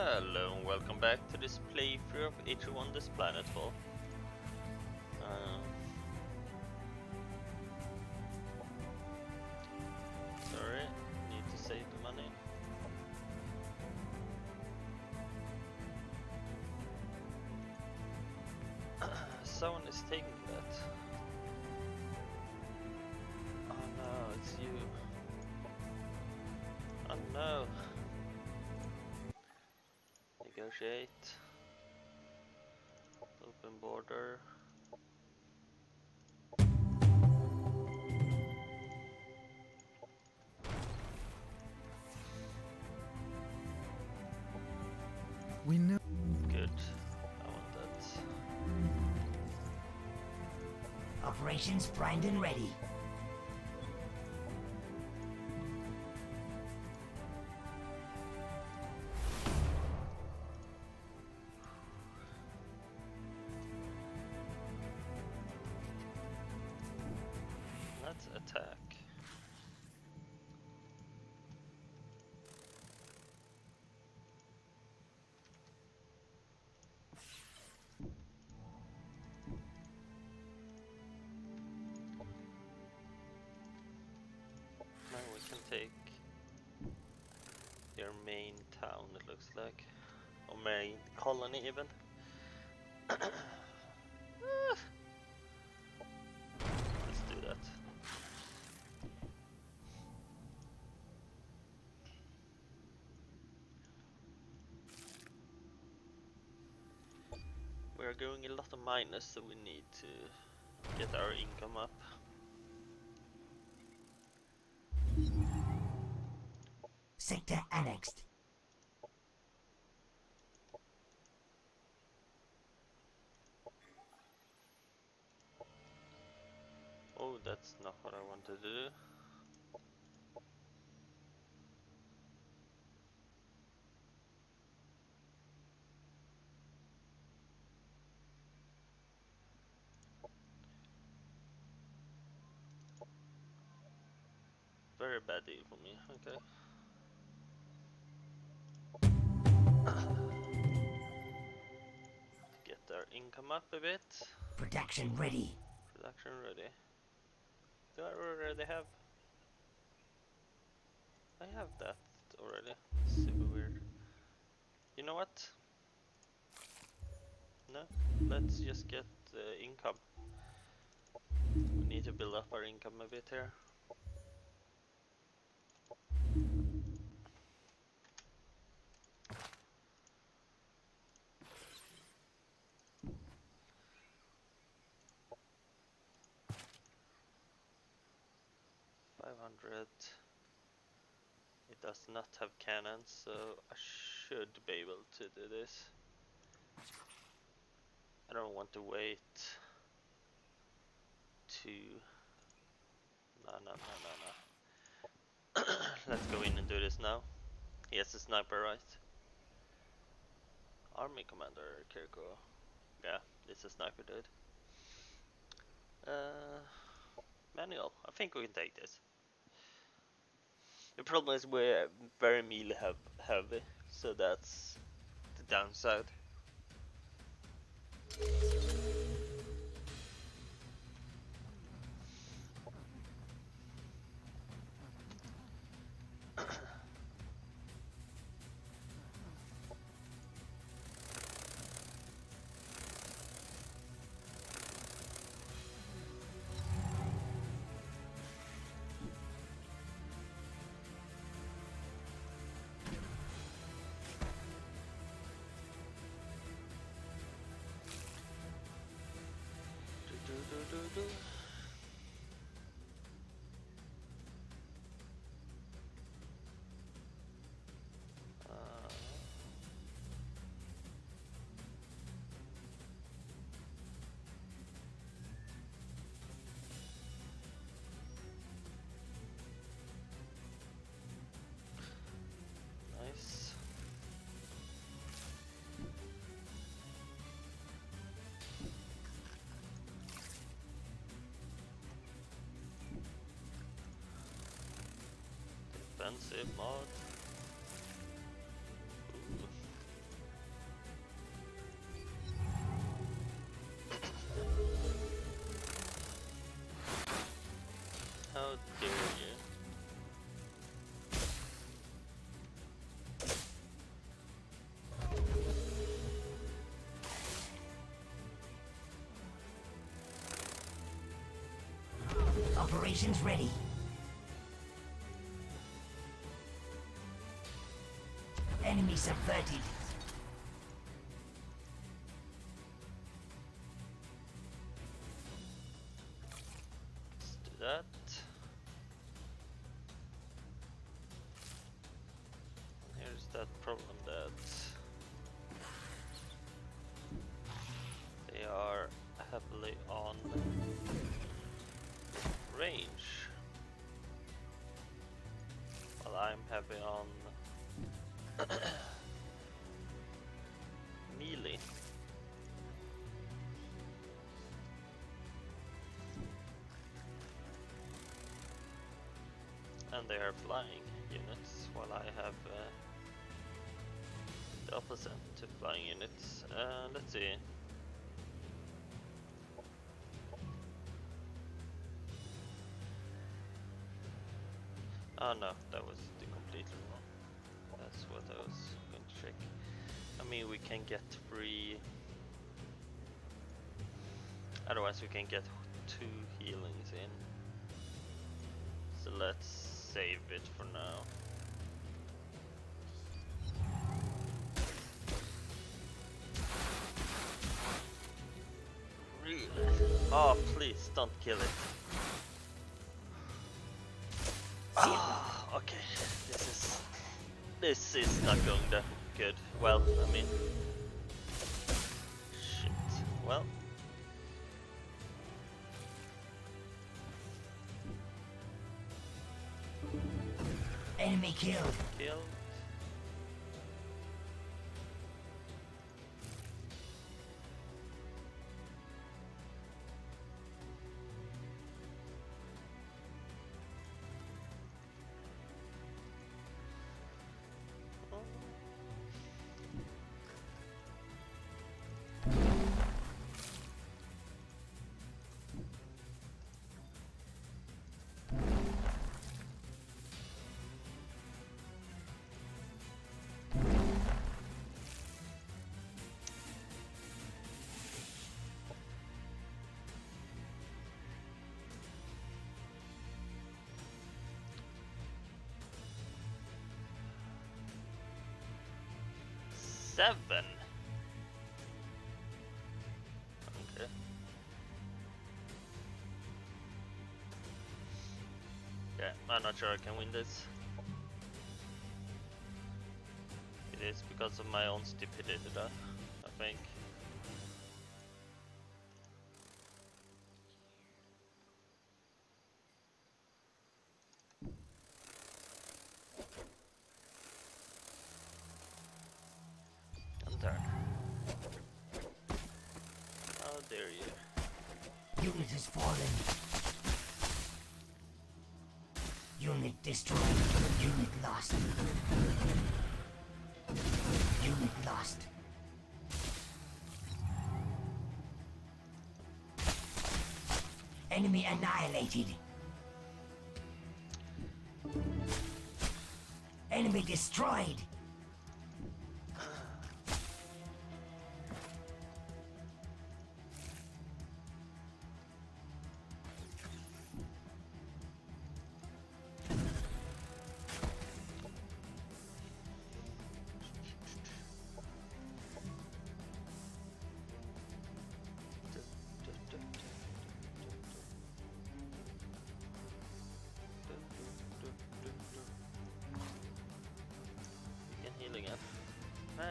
Hello and welcome back to this playthrough of H1 This Planetfall. Uh, sorry, need to save the money. Someone is taking that. Oh no, it's you. Oh no. Negotiate. Open border. We know. Good. I want that. Operations primed and ready. Attack. Now we can take their main town, it looks like. Or main colony, even. Ah. Are going a lot of minus, so we need to get our income up. Sector annexed. Oh, that's not what I wanted to do. Very bad deal for me, okay. Get our income up a bit. Production ready. Production ready. Do I already have? I have that already. Super weird. You know what? No, let's just get uh, income. We need to build up our income a bit here. Five hundred. It does not have cannons, so I should be able to do this. I don't want to wait to. No, no, no, no, no. Let's go in and do this now. He has a sniper, right? Army Commander Kir'ko. Yeah, it's a sniper dude. Uh, manual. I think we can take this. The problem is we're very melee heavy, so that's the downside. Do, expensive mod. How dare you. Operations ready. Subverted. Let's do that. Here's that problem that they are heavily on range. While I'm heavy on And they are flying units while I have uh, the opposite to flying units. Uh, let's see. Oh no, that was the completely wrong. That's what I was going to check. I mean, we can get free. Otherwise, we can get two healings in. So let's save it for now. Really? Oh, please don't kill it. Ah, okay. This is this is not going that good. Well, I mean, shit. Well, Enemy killed. killed. Seven. Okay. Yeah, I'm not sure I can win this. It is because of my own stupidity, I think. Unit destroyed. Unit lost. Unit lost. Enemy annihilated. Enemy destroyed.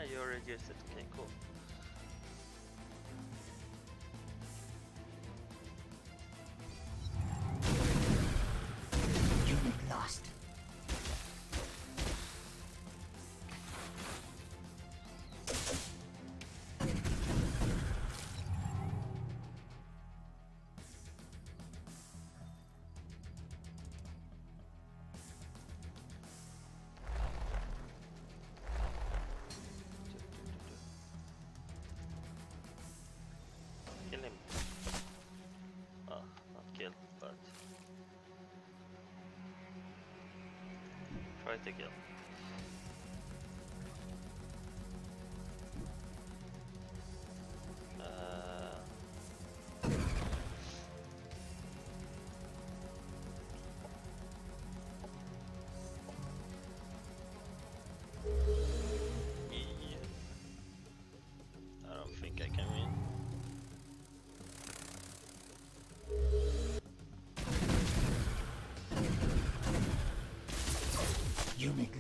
Ah, you Kill him. Oh, well, not kill, but try to kill.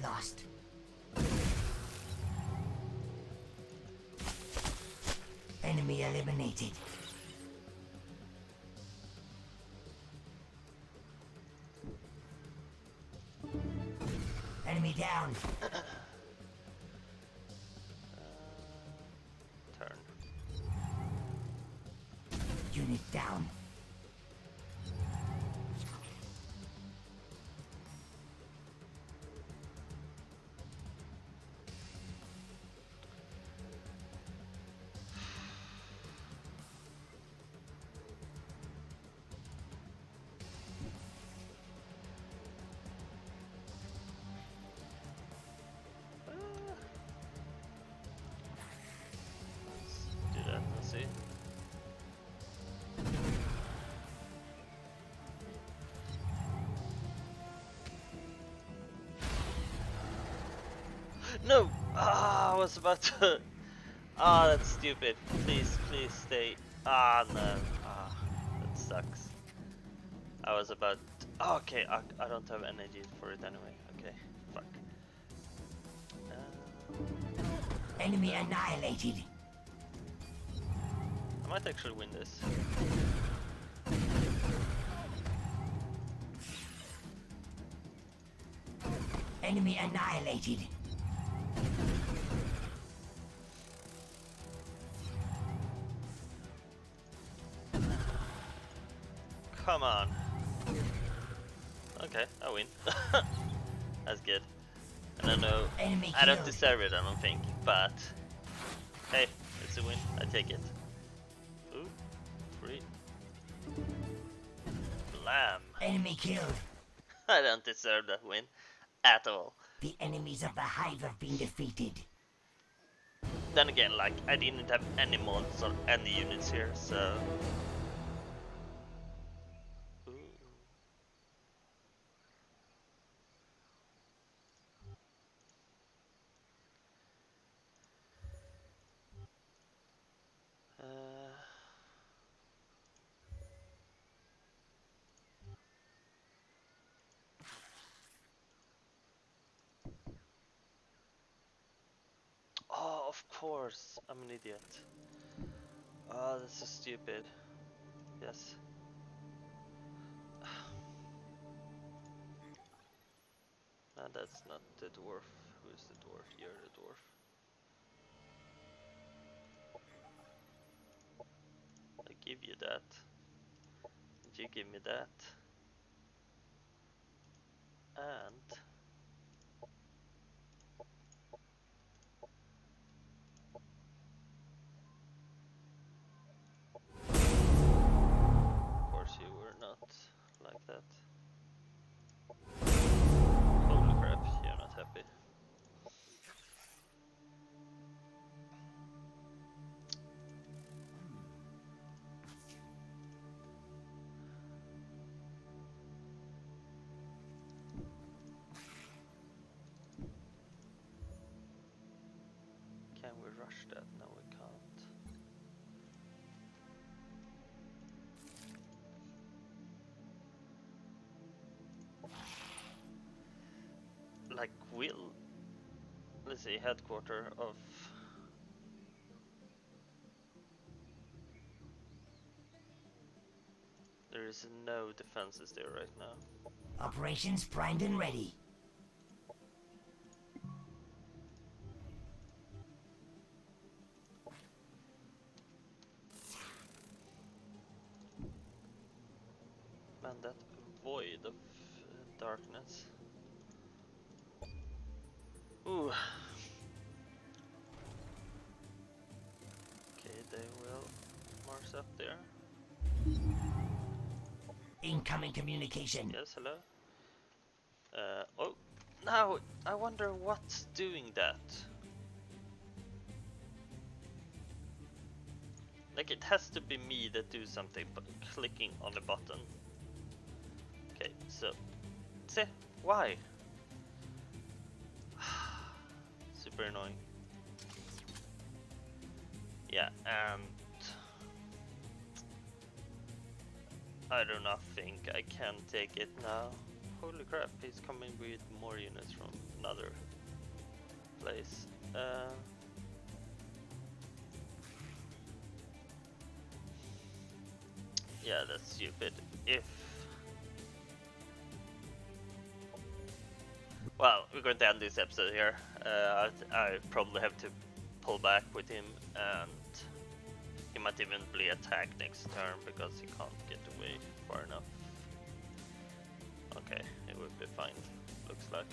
Lost. Enemy eliminated. Enemy down. No! Ah, I was about to. Ah, that's stupid. Please, please stay. Ah, no. Ah, that sucks. I was about. Oh, okay, I, I don't have energy for it anyway. Okay, fuck. Uh, Enemy annihilated. I might actually win this. Enemy annihilated. Come on. Okay, I win. That's good. And I know Enemy I don't killed. deserve it, I don't think, but hey, it's a win. I take it. Ooh, free. Blam. Enemy killed. I don't deserve that win at all. The enemies of the hive have been defeated. Then again, like I didn't have any mods or any units here, so. Ooh. Uh, Oh, of course. I'm an idiot. Oh, this is stupid. Yes. No, that's not the dwarf. Who is the dwarf? You're the dwarf. I give you that. And you give me that. And like will let's see headquarter of there is no defenses there right now Operations primed and ready. man that void of uh, darkness up there Incoming communication. Yes, hello. Uh, oh, now I wonder what's doing that. Like it has to be me that do something, but clicking on the button. Okay, so, see, why? Super annoying. Yeah, and I do not think I can take it now. holy crap, he's coming with more units from another place. Uh, yeah, that's stupid. If well, we're going to end this episode here. Uh, I, I probably have to pull back with him, and might even be attacked next turn because he can't get away far enough. Okay, it would be fine. Looks like.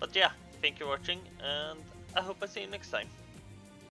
But yeah, thank you for watching, and I hope I see you next time.